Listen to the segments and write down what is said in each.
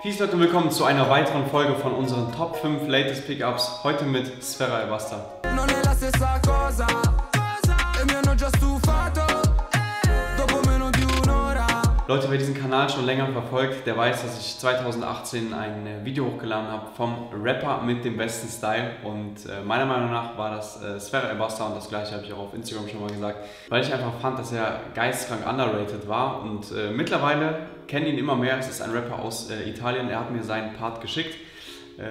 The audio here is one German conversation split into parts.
Peace Leute und willkommen zu einer weiteren Folge von unseren Top 5 Latest Pickups. Heute mit Sfera Ebasta. Non è la stessa cosa E mi hanno già Leute, wer diesen Kanal schon länger verfolgt, der weiß, dass ich 2018 ein äh, Video hochgeladen habe vom Rapper mit dem besten Style und äh, meiner Meinung nach war das äh, Sfera Ebasta und das gleiche habe ich auch auf Instagram schon mal gesagt, weil ich einfach fand, dass er geistkrank underrated war und äh, mittlerweile kennen ihn immer mehr. Es ist ein Rapper aus Italien, er hat mir seinen Part geschickt.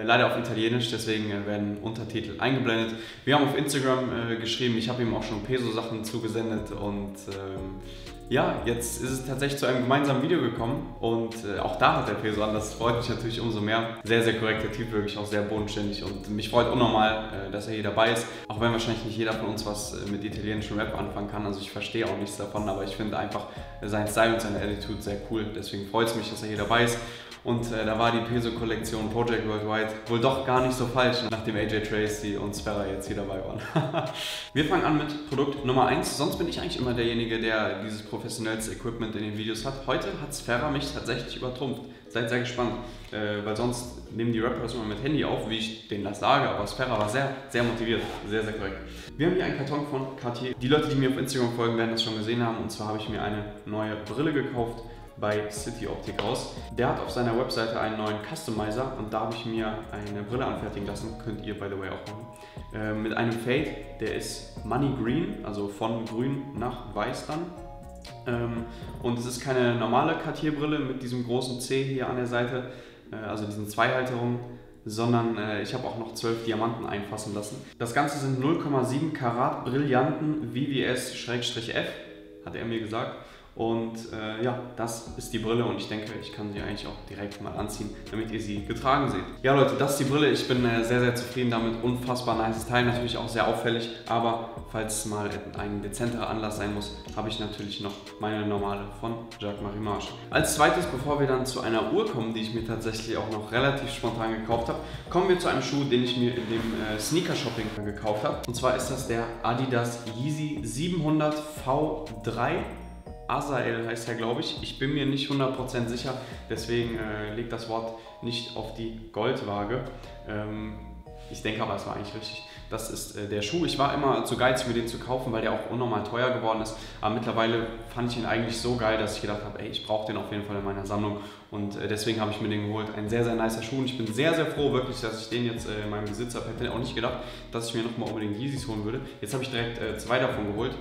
Leider auf Italienisch, deswegen werden Untertitel eingeblendet. Wir haben auf Instagram äh, geschrieben, ich habe ihm auch schon Peso-Sachen zugesendet und ähm, ja, jetzt ist es tatsächlich zu einem gemeinsamen Video gekommen und äh, auch da hat der Peso an. Das freut mich natürlich umso mehr. Sehr, sehr korrekter Typ, wirklich auch sehr bodenständig und mich freut unnormal, äh, dass er hier dabei ist. Auch wenn wahrscheinlich nicht jeder von uns was äh, mit italienischem Rap anfangen kann. Also ich verstehe auch nichts davon, aber ich finde einfach äh, seinen Style und seine Attitude sehr cool. Deswegen freut es mich, dass er hier dabei ist. Und äh, da war die Peso-Kollektion Project Worldwide wohl doch gar nicht so falsch, nachdem AJ Tracy und Sparrow jetzt hier dabei waren. Wir fangen an mit Produkt Nummer 1. Sonst bin ich eigentlich immer derjenige, der dieses professionellste Equipment in den Videos hat. Heute hat Sfera mich tatsächlich übertrumpft. Seid sehr gespannt, äh, weil sonst nehmen die Rapper das immer mit Handy auf, wie ich denen das sage, aber Sfera war sehr, sehr motiviert, sehr, sehr korrekt. Wir haben hier einen Karton von Cartier. Die Leute, die mir auf Instagram folgen, werden das schon gesehen haben und zwar habe ich mir eine neue Brille gekauft bei City Optik raus. Der hat auf seiner Webseite einen neuen Customizer und da habe ich mir eine Brille anfertigen lassen, könnt ihr by the way auch machen, äh, mit einem Fade, der ist Money Green, also von grün nach weiß dann. Ähm, und es ist keine normale Cartier-Brille mit diesem großen C hier an der Seite, äh, also diesen Zweihalterungen, sondern äh, ich habe auch noch 12 Diamanten einfassen lassen. Das Ganze sind 0,7 Karat Brillanten VVS-F, hat er mir gesagt. Und äh, ja, das ist die Brille und ich denke, ich kann sie eigentlich auch direkt mal anziehen, damit ihr sie getragen seht. Ja Leute, das ist die Brille. Ich bin äh, sehr, sehr zufrieden damit. Unfassbar nice Teil, natürlich auch sehr auffällig. Aber falls mal ein dezenterer Anlass sein muss, habe ich natürlich noch meine normale von Jacques-Marie March. Als zweites, bevor wir dann zu einer Uhr kommen, die ich mir tatsächlich auch noch relativ spontan gekauft habe, kommen wir zu einem Schuh, den ich mir in dem äh, Sneaker-Shopping gekauft habe. Und zwar ist das der Adidas Yeezy 700 V3 Azael heißt er, glaube ich. Ich bin mir nicht 100% sicher, deswegen äh, legt das Wort nicht auf die Goldwaage. Ähm, ich denke aber, es war eigentlich richtig. Das ist äh, der Schuh. Ich war immer zu geizig, mir den zu kaufen, weil der auch unnormal teuer geworden ist. Aber mittlerweile fand ich ihn eigentlich so geil, dass ich gedacht habe, ey, ich brauche den auf jeden Fall in meiner Sammlung. Und äh, deswegen habe ich mir den geholt. Ein sehr, sehr nicer Schuh. Und ich bin sehr, sehr froh, wirklich, dass ich den jetzt äh, in meinem Besitz habe. Ich hätte auch nicht gedacht, dass ich mir nochmal unbedingt Yeezys holen würde. Jetzt habe ich direkt äh, zwei davon geholt.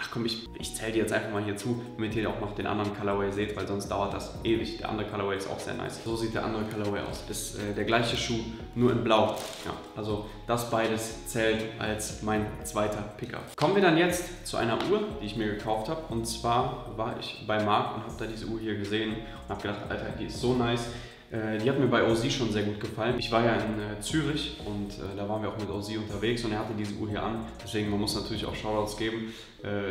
Ach komm, ich, ich zähle die jetzt einfach mal hier zu, damit ihr auch noch den anderen Colorway seht, weil sonst dauert das ewig. Der andere Colorway ist auch sehr nice. So sieht der andere Colorway aus. Ist äh, der gleiche Schuh, nur in blau. Ja, also das beides zählt als mein zweiter Pickup. Kommen wir dann jetzt zu einer Uhr, die ich mir gekauft habe. Und zwar war ich bei Marc und habe da diese Uhr hier gesehen und habe gedacht, Alter, die ist so nice. Äh, die hat mir bei OZ schon sehr gut gefallen. Ich war ja in äh, Zürich und äh, da waren wir auch mit OZ unterwegs und er hatte diese Uhr hier an. Deswegen, man muss natürlich auch Shoutouts geben.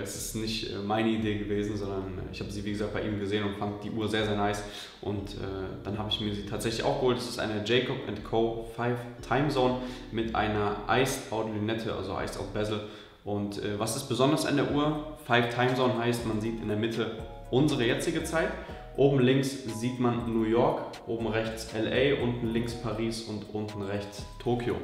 Es ist nicht meine Idee gewesen, sondern ich habe sie wie gesagt bei ihm gesehen und fand die Uhr sehr, sehr nice. Und dann habe ich mir sie tatsächlich auch geholt. Es ist eine Jacob Co. 5 Time Zone mit einer Iced Out Lunette, also Iced Out Bezel. Und was ist besonders an der Uhr? 5 Time Zone heißt, man sieht in der Mitte unsere jetzige Zeit Oben links sieht man New York, oben rechts LA, unten links Paris und unten rechts Tokio.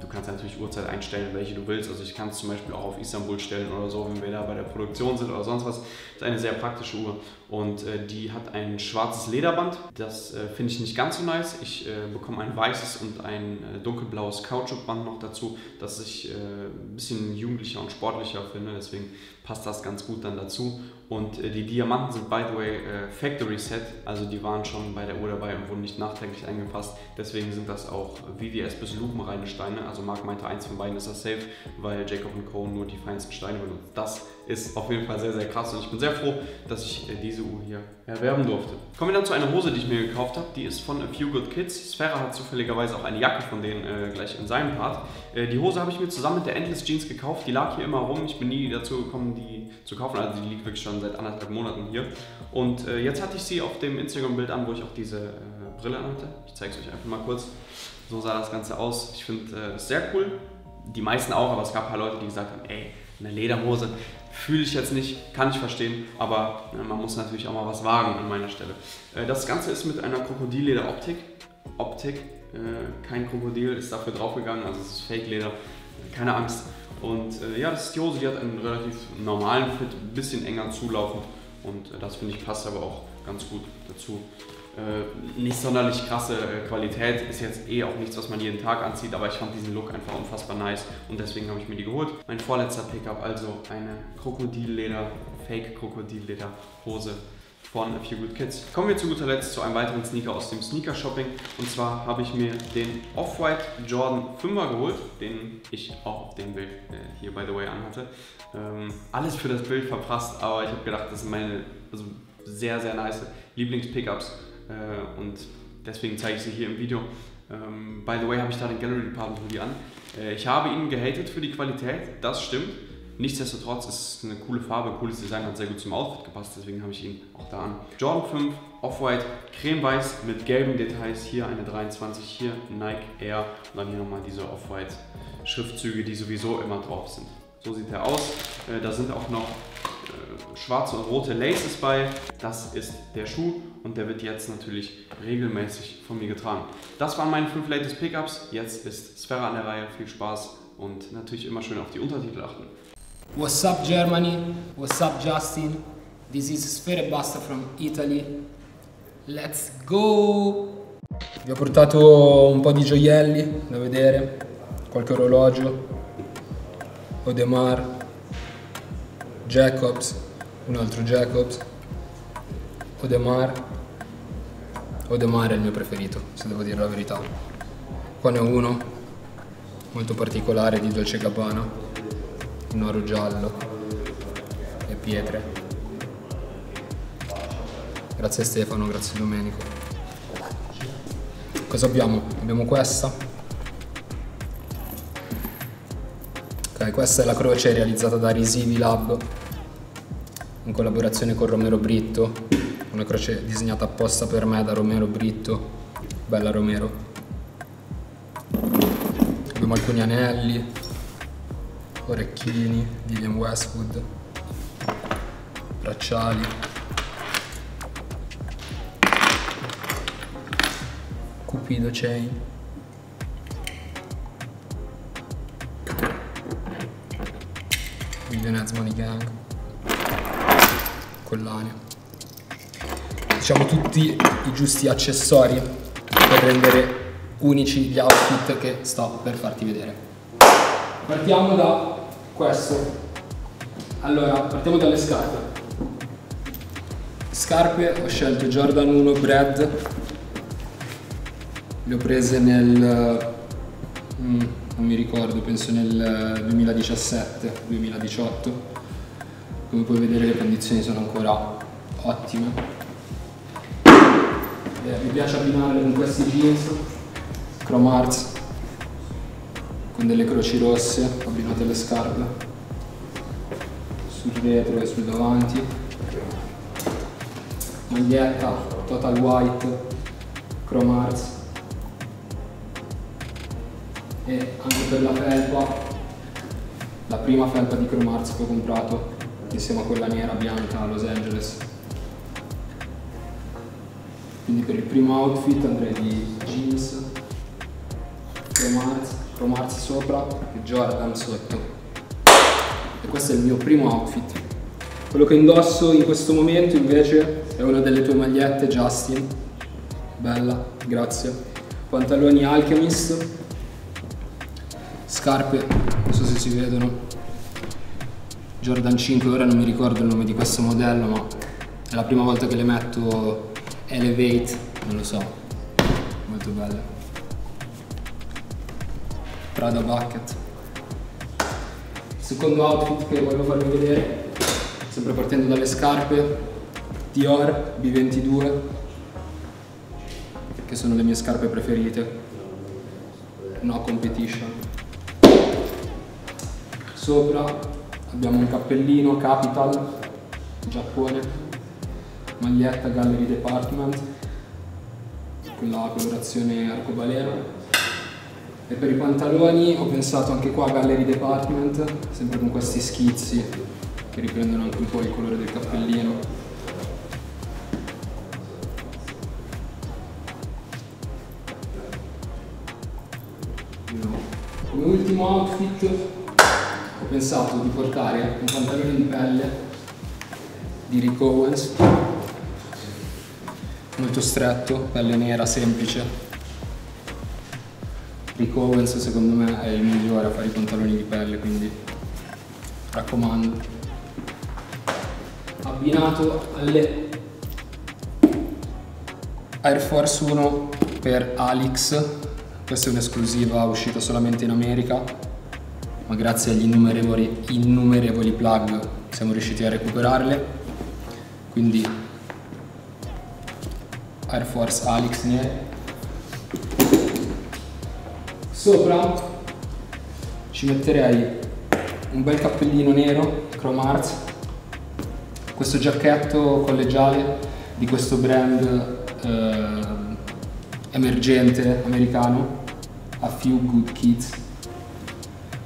Du kannst natürlich Uhrzeit einstellen, welche du willst. Also ich kann es zum Beispiel auch auf Istanbul stellen oder so, wenn wir da bei der Produktion sind oder sonst was. Das ist eine sehr praktische Uhr und äh, die hat ein schwarzes Lederband. Das äh, finde ich nicht ganz so nice. Ich äh, bekomme ein weißes und ein äh, dunkelblaues Kautschukband noch dazu, das ich äh, ein bisschen jugendlicher und sportlicher finde. Deswegen passt das ganz gut dann dazu. Und äh, die Diamanten sind by the way Factory Set, also die waren schon bei der Uhr dabei und wurden nicht nachträglich eingefasst. Deswegen sind das auch VVS bis lupenreine Steine. Also Marc meinte, eins von beiden ist das safe, weil Jacob Co. nur die feinsten Steine benutzt. Das ist auf jeden Fall sehr, sehr krass und ich bin sehr froh, dass ich diese Uhr hier erwerben durfte. Kommen wir dann zu einer Hose, die ich mir gekauft habe. Die ist von A Few Good Kids. Sfera hat zufälligerweise auch eine Jacke von denen äh, gleich in seinem Part. Äh, die Hose habe ich mir zusammen mit der Endless Jeans gekauft. Die lag hier immer rum. Ich bin nie dazu gekommen, die zu kaufen. Also die liegt wirklich schon seit anderthalb Monaten hier. Und äh, jetzt hatte ich sie auf dem Instagram-Bild an, wo ich auch diese äh, Brille anhatte. Ich zeige es euch einfach mal kurz. So sah das Ganze aus. Ich finde es äh, sehr cool. Die meisten auch, aber es gab ein paar Leute, die gesagt haben, ey, eine Lederhose Fühle ich jetzt nicht, kann ich verstehen, aber äh, man muss natürlich auch mal was wagen an meiner Stelle. Äh, das Ganze ist mit einer Krokodilleder-Optik. Optik, äh, kein Krokodil ist dafür draufgegangen, also es ist Fake-Leder, keine Angst. Und ja, das ist die Hose, die hat einen relativ normalen Fit, ein bisschen enger zulaufend und das finde ich passt aber auch ganz gut dazu. Äh, nicht sonderlich krasse äh, Qualität, ist jetzt eh auch nichts, was man jeden Tag anzieht, aber ich fand diesen Look einfach unfassbar nice und deswegen habe ich mir die geholt. Mein vorletzter Pickup, also eine Krokodilleder, Fake Krokodilleder Hose von A Few Good Kids. Kommen wir zu guter Letzt zu einem weiteren Sneaker aus dem Sneaker Shopping. Und zwar habe ich mir den Off-White Jordan 5er geholt, den ich auch auf dem Bild äh, hier by the way anhatte. Ähm, alles für das Bild verprasst, aber ich habe gedacht, das sind meine also sehr, sehr nice Lieblings-Pickups äh, und deswegen zeige ich sie hier im Video. Ähm, by the way habe ich da den Gallery Department Hoodie an. Äh, ich habe ihn gehatet für die Qualität, das stimmt. Nichtsdestotrotz ist es eine coole Farbe, cooles Design, hat sehr gut zum Outfit gepasst, deswegen habe ich ihn auch da an. Jordan 5, Off-White, cremeweiß mit gelben Details. Hier eine 23, hier Nike Air und dann hier nochmal diese Off-White Schriftzüge, die sowieso immer drauf sind. So sieht er aus. Äh, da sind auch noch äh, schwarze und rote Laces bei. Das ist der Schuh und der wird jetzt natürlich regelmäßig von mir getragen. Das waren meine fünf latest Pickups. Jetzt ist Sphäre an der Reihe. Viel Spaß und natürlich immer schön auf die Untertitel achten. What's up Germany? What's up Justin? This is Sfere Basta from Italy. Let's go! Vi ho portato un po' di gioielli da vedere, qualche orologio, Odemar, Jacobs, un altro Jacobs, Odemar. Odemar è il mio preferito, se devo dire la verità. Qua ne ho uno molto particolare di Dolce Gabbana in oro giallo e pietre. Grazie Stefano, grazie Domenico. Cosa abbiamo? Abbiamo questa. Ok, questa è la croce realizzata da Risivi Lab in collaborazione con Romero Britto, una croce disegnata apposta per me da Romero Britto. Bella Romero. Abbiamo alcuni anelli, orecchini, Vivian Westwood, bracciali, Cupido Chain, Millionaire's Money Gang, collane. Diciamo tutti i giusti accessori per rendere unici gli outfit che sto per farti vedere. Partiamo da questo. Allora, partiamo dalle scarpe. Scarpe ho scelto Jordan 1 Bread. Le ho prese nel... Mm, non mi ricordo, penso nel 2017-2018. Come puoi vedere le condizioni sono ancora ottime. Eh, mi piace abbinarle con questi jeans, Chrome Arts con delle croci rosse abbinate alle scarpe sul retro e sul davanti. Maglietta total white chrome arts e anche per la felpa la prima felpa di chrome arts che ho comprato insieme a quella nera bianca a Los Angeles quindi per il primo outfit andrei di jeans chrome arts Cromarsi sopra e Jordan sotto. E questo è il mio primo outfit. Quello che indosso in questo momento invece è una delle tue magliette, Justin. Bella, grazie. Pantaloni Alchemist. Scarpe, non so se si vedono. Jordan 5, ora non mi ricordo il nome di questo modello, ma è la prima volta che le metto Elevate, non lo so. Molto belle. Prada Bucket. Secondo outfit che voglio farvi vedere, sempre partendo dalle scarpe, Dior B22, che sono le mie scarpe preferite, no competition. Sopra abbiamo un cappellino Capital, Giappone, maglietta Gallery Department, con la colorazione arcobaleno e per i pantaloni ho pensato anche qua a Gallery Department, sempre con questi schizzi che riprendono anche un po' il colore del cappellino. Come ultimo outfit ho pensato di portare un pantalone di pelle di Rick Owens molto stretto, pelle nera, semplice. Rick Owens secondo me è il migliore a fare i pantaloni di pelle, quindi raccomando. Abbinato alle Air Force 1 per Alix, questa è un'esclusiva uscita solamente in America, ma grazie agli innumerevoli, innumerevoli plug siamo riusciti a recuperarle. Quindi Air Force Alix nere. Sopra ci metterei un bel cappellino nero, Chrome Arts, questo giacchetto collegiale di questo brand eh, emergente americano, A Few Good Kids,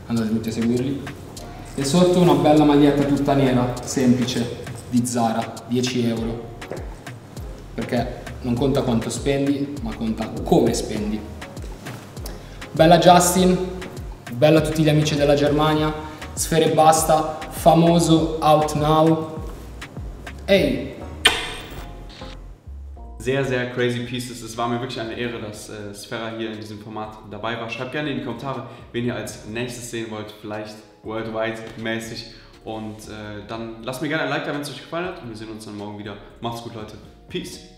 andate tutti a seguirli, e sotto una bella maglietta tutta nera, semplice, di Zara, 10 euro, perché non conta quanto spendi, ma conta come spendi. Bella Justin, bella a tutti gli amici della Germania, Sfere Basta, famoso Out Now. Ey! Sehr, sehr crazy pieces. Es war mir wirklich eine Ehre, dass äh, Sphera hier in diesem Format dabei war. Schreibt gerne in die Kommentare, wen ihr als nächstes sehen wollt, vielleicht worldwide mäßig. Und äh, dann lasst mir gerne ein Like da, wenn es euch gefallen hat. Und wir sehen uns dann morgen wieder. Macht's gut, Leute. Peace.